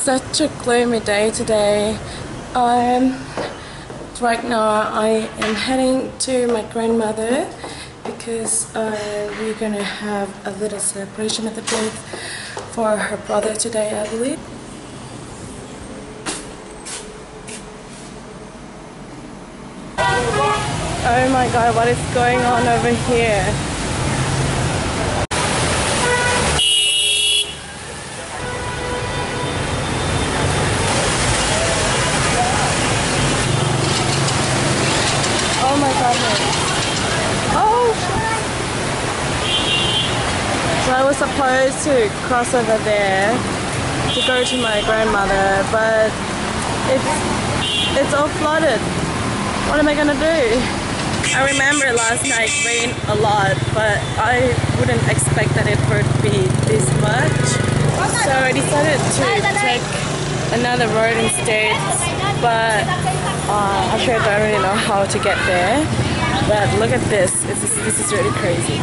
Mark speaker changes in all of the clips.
Speaker 1: such a gloomy day today. Um, right now I am heading to my grandmother because uh, we're gonna have a little celebration at the place for her brother today, I believe. Oh my god, what is going on over here? Oh my goodness. Oh! So I was supposed to cross over there to go to my grandmother, but it's it's all flooded. What am I gonna do? I remember last night rained a lot, but I wouldn't expect that it would be this much. So I decided to take another road instead, but uh, actually I don't really know how to get there. But look at this, is, this is really crazy.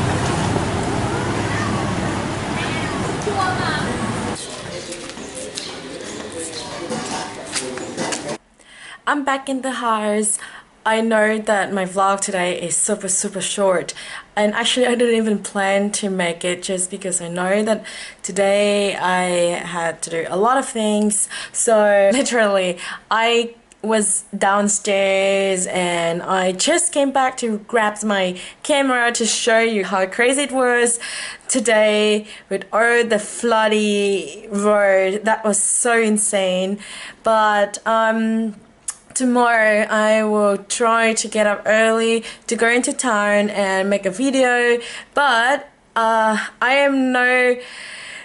Speaker 1: I'm back in the house. I know that my vlog today is super super short and actually I didn't even plan to make it just because I know that today I had to do a lot of things so literally I was downstairs and I just came back to grab my camera to show you how crazy it was today with all the floody road. That was so insane. But um tomorrow I will try to get up early to go into town and make a video. But uh, I am no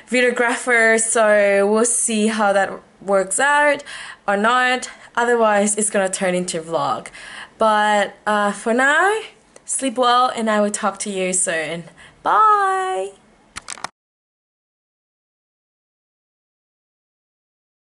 Speaker 1: videographer so we'll see how that works out or not otherwise it's gonna turn into vlog. But uh, for now sleep well and I will talk to you soon. Bye